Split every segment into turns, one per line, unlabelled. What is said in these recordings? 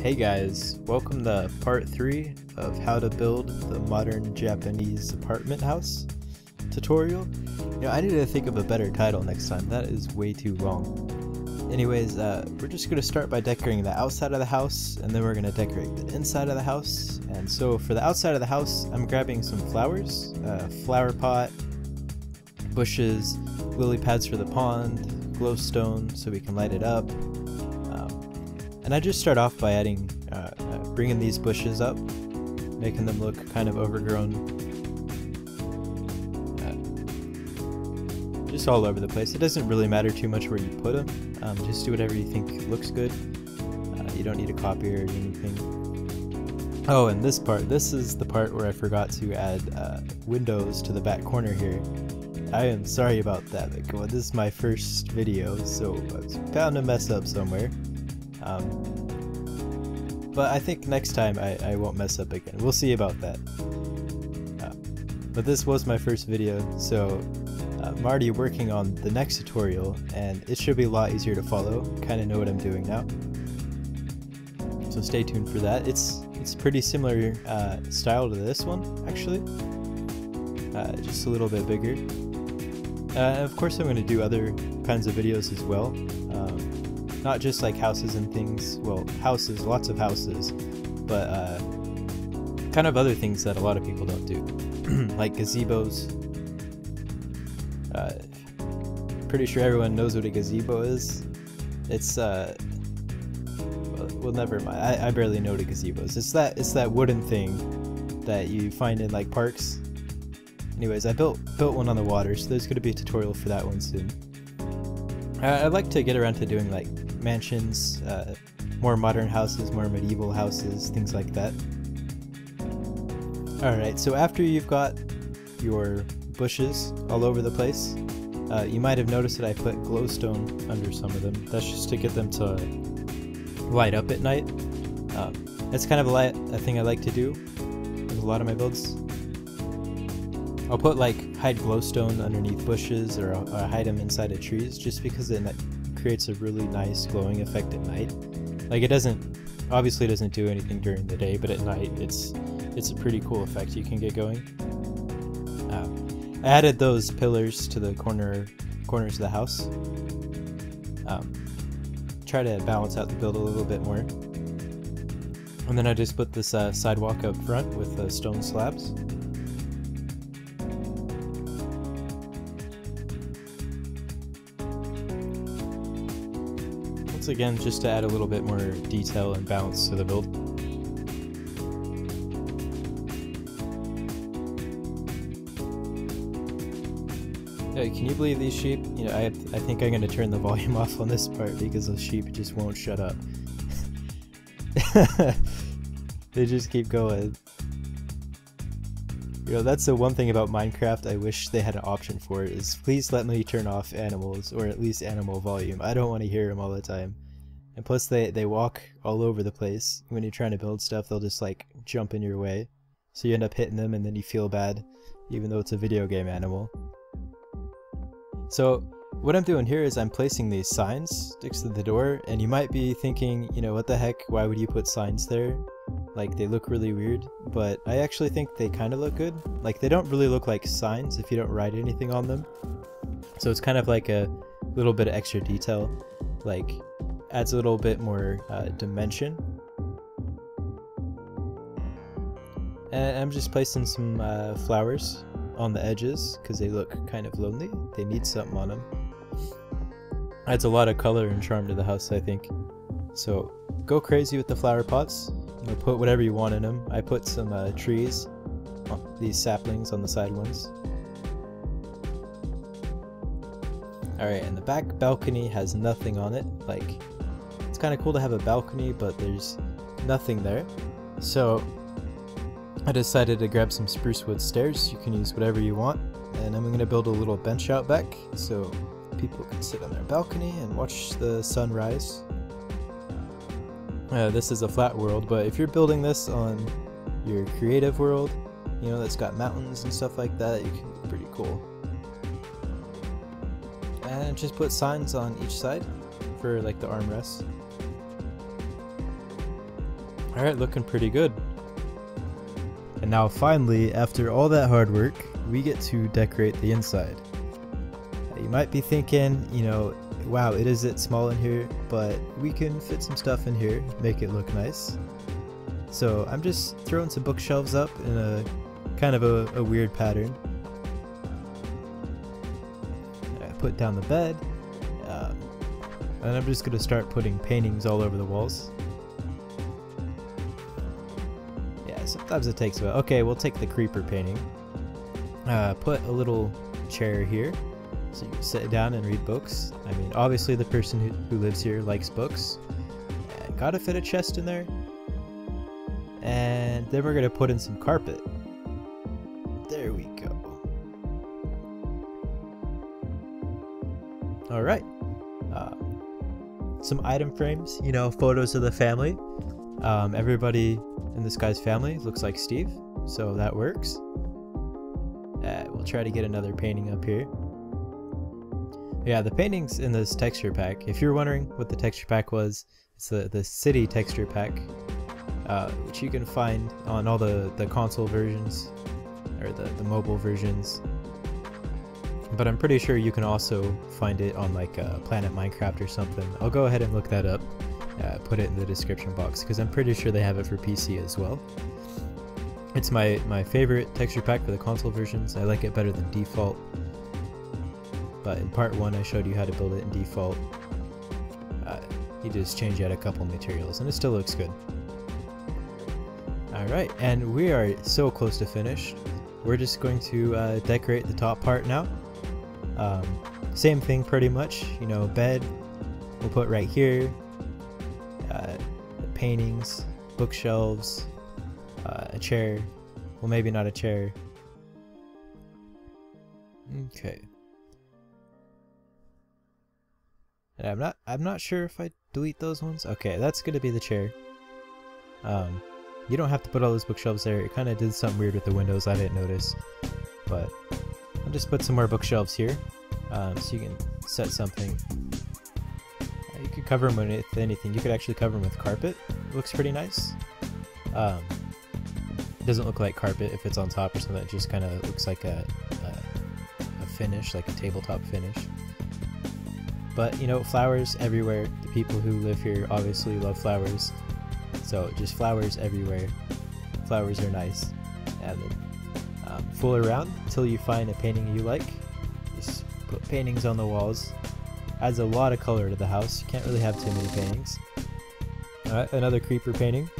Hey guys, welcome to part 3 of how to build the modern Japanese apartment house tutorial. You know, I need to think of a better title next time, that is way too long. Anyways, uh, we're just going to start by decorating the outside of the house, and then we're going to decorate the inside of the house. And so for the outside of the house, I'm grabbing some flowers, uh, flower pot, bushes, lily pads for the pond, glowstone so we can light it up, and I just start off by adding, uh, uh, bringing these bushes up, making them look kind of overgrown. Uh, just all over the place. It doesn't really matter too much where you put them. Um, just do whatever you think looks good. Uh, you don't need a copier or anything. Oh, and this part. This is the part where I forgot to add uh, windows to the back corner here. I am sorry about that, well, this is my first video, so I bound to mess up somewhere. Um, but I think next time I, I won't mess up again. We'll see about that. Uh, but this was my first video, so uh, I'm already working on the next tutorial, and it should be a lot easier to follow. Kind of know what I'm doing now. So stay tuned for that. It's it's pretty similar uh, style to this one, actually. Uh, just a little bit bigger. Uh, of course, I'm going to do other kinds of videos as well. Um, not just like houses and things. Well, houses, lots of houses, but uh, kind of other things that a lot of people don't do, like gazebos. Uh, pretty sure everyone knows what a gazebo is. It's uh, well, never mind. I, I barely know what a gazebo is. It's that it's that wooden thing that you find in like parks. Anyways, I built built one on the water, so there's gonna be a tutorial for that one soon. I'd like to get around to doing like mansions, uh, more modern houses, more medieval houses, things like that. Alright, so after you've got your bushes all over the place, uh, you might have noticed that I put glowstone under some of them. That's just to get them to light up at night. Um, that's kind of a, light, a thing I like to do with a lot of my builds. I'll put like hide glowstone underneath bushes or, hide them inside of trees just because it creates a really nice glowing effect at night. Like it doesn't, obviously doesn't do anything during the day, but at night it's it's a pretty cool effect you can get going. Uh, I added those pillars to the corner corners of the house. Um, try to balance out the build a little bit more. And then I just put this uh, sidewalk up front with uh, stone slabs. Again just to add a little bit more detail and balance to the build. Hey, can you believe these sheep? You know, I, I think I'm going to turn the volume off on this part because the sheep just won't shut up. they just keep going. You know, that's the one thing about Minecraft I wish they had an option for is please let me turn off animals, or at least animal volume. I don't want to hear them all the time. And plus they, they walk all over the place. When you're trying to build stuff, they'll just like jump in your way. So you end up hitting them and then you feel bad, even though it's a video game animal. So what I'm doing here is I'm placing these signs next to the door, and you might be thinking, you know, what the heck, why would you put signs there? Like, they look really weird, but I actually think they kind of look good. Like, they don't really look like signs if you don't write anything on them. So it's kind of like a little bit of extra detail. Like, adds a little bit more uh, dimension. And I'm just placing some uh, flowers on the edges because they look kind of lonely. They need something on them. Adds a lot of color and charm to the house, I think. So go crazy with the flower pots. You put whatever you want in them. I put some uh, trees, these saplings on the side ones. Alright, and the back balcony has nothing on it. Like, it's kind of cool to have a balcony, but there's nothing there. So I decided to grab some spruce wood stairs. You can use whatever you want. And I'm going to build a little bench out back so people can sit on their balcony and watch the sunrise. Uh, this is a flat world, but if you're building this on your creative world, you know, that's got mountains and stuff like that, you can pretty cool. And just put signs on each side for like the armrests. Alright, looking pretty good. And now finally, after all that hard work, we get to decorate the inside. You might be thinking, you know, wow, it is it small in here, but we can fit some stuff in here, make it look nice. So I'm just throwing some bookshelves up in a kind of a, a weird pattern. I put down the bed, um, and I'm just gonna start putting paintings all over the walls. Yeah, sometimes it takes a while. Okay, we'll take the creeper painting. Uh, put a little chair here so you sit down and read books. I mean, obviously the person who, who lives here likes books. And gotta fit a chest in there. And then we're gonna put in some carpet. There we go. Alright. Uh, some item frames, you know, photos of the family. Um, everybody in this guy's family looks like Steve, so that works. Uh, we'll try to get another painting up here. Yeah, the paintings in this texture pack, if you're wondering what the texture pack was, it's the, the city texture pack, uh, which you can find on all the, the console versions, or the, the mobile versions. But I'm pretty sure you can also find it on like uh, Planet Minecraft or something. I'll go ahead and look that up, uh, put it in the description box, because I'm pretty sure they have it for PC as well. It's my, my favorite texture pack for the console versions. I like it better than default but in part 1 I showed you how to build it in default. Uh, you just change out a couple materials and it still looks good. Alright, and we are so close to finished. We're just going to uh, decorate the top part now. Um, same thing pretty much, you know, bed we'll put right here, uh, paintings, bookshelves, uh, a chair, well maybe not a chair. Okay. And I'm not I'm not sure if I delete those ones. Okay, that's gonna be the chair. Um, you don't have to put all those bookshelves there. It kind of did something weird with the windows I didn't notice. But I'll just put some more bookshelves here. Um, so you can set something. Uh, you could cover them with anything. You could actually cover them with carpet. It looks pretty nice. Um, it doesn't look like carpet if it's on top or something. It just kind of looks like a, a, a finish, like a tabletop finish. But, you know, flowers everywhere. The people who live here obviously love flowers. So just flowers everywhere. Flowers are nice. And then um, fool around until you find a painting you like. Just put paintings on the walls. Adds a lot of color to the house. You can't really have too many paintings. Alright, another creeper painting.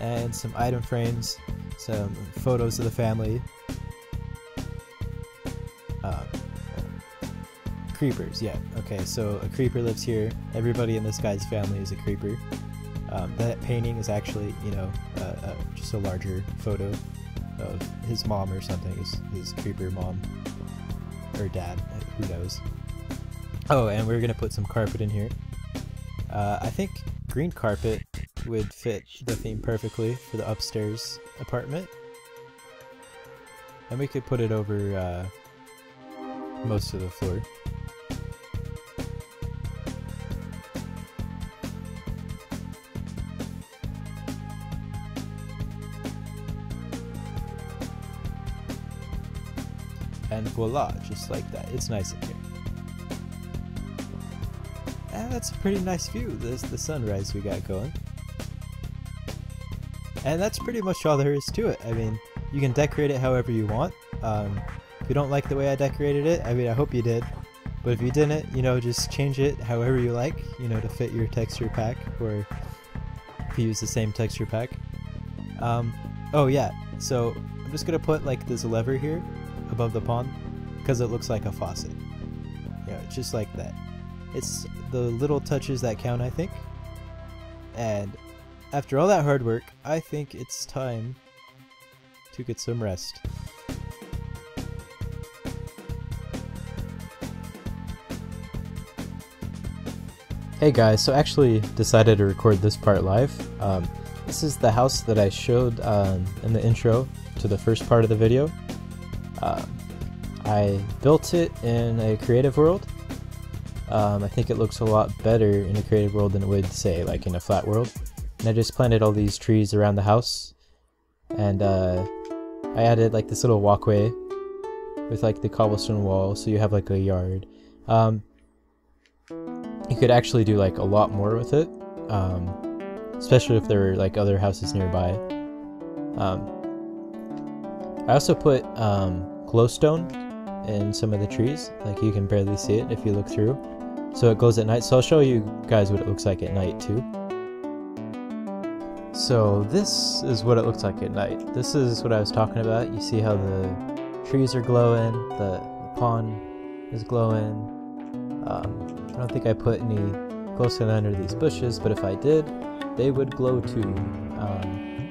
And some item frames. Some photos of the family. Um, Creepers, yeah. Okay, so a creeper lives here. Everybody in this guy's family is a creeper. Um, that painting is actually, you know, uh, uh, just a larger photo of his mom or something, his, his creeper mom. Or dad, who knows. Oh, and we're gonna put some carpet in here. Uh, I think green carpet would fit the theme perfectly for the upstairs apartment. And we could put it over uh, most of the floor. And voila, just like that. It's nice in here. And that's a pretty nice view. There's the sunrise we got going. And that's pretty much all there is to it. I mean, you can decorate it however you want. Um, if you don't like the way I decorated it, I mean, I hope you did. But if you didn't, you know, just change it however you like, you know, to fit your texture pack, or if you use the same texture pack. Um, oh yeah, so I'm just gonna put like this lever here above the pond because it looks like a faucet. Yeah, just like that. It's the little touches that count, I think. And after all that hard work, I think it's time to get some rest. Hey guys, so I actually decided to record this part live. Um, this is the house that I showed um, in the intro to the first part of the video. Um, I built it in a creative world. Um, I think it looks a lot better in a creative world than it would, say, like in a flat world. And I just planted all these trees around the house. And uh, I added like this little walkway with like the cobblestone wall so you have like a yard. Um, you could actually do like a lot more with it, um, especially if there were like other houses nearby. Um, I also put um, glowstone in some of the trees, like you can barely see it if you look through. So it goes at night, so I'll show you guys what it looks like at night too. So this is what it looks like at night. This is what I was talking about. You see how the trees are glowing, the, pond is glowing. Um, I don't think I put any glowstone under these bushes, but if I did, they would glow too. Um,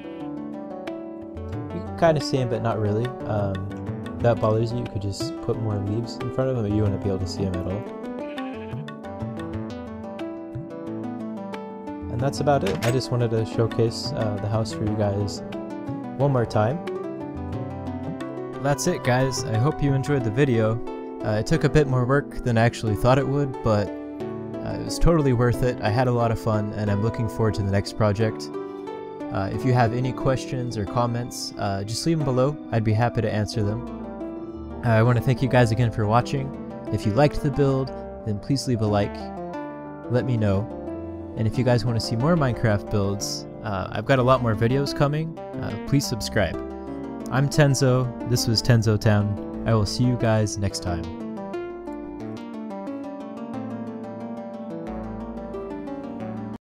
you can kind of see them, but not really. Um, that bothers you, you could just put more leaves in front of them, you wouldn't be able to see them at all. And that's about it. I just wanted to showcase uh, the house for you guys one more time. That's it guys, I hope you enjoyed the video. Uh, it took a bit more work than I actually thought it would, but uh, it was totally worth it. I had a lot of fun and I'm looking forward to the next project. Uh, if you have any questions or comments, uh, just leave them below. I'd be happy to answer them. Uh, I want to thank you guys again for watching. If you liked the build, then please leave a like. Let me know. And if you guys want to see more Minecraft builds, uh, I've got a lot more videos coming. Uh, please subscribe. I'm Tenzo, this was Tenzo Town. I will see you guys next time.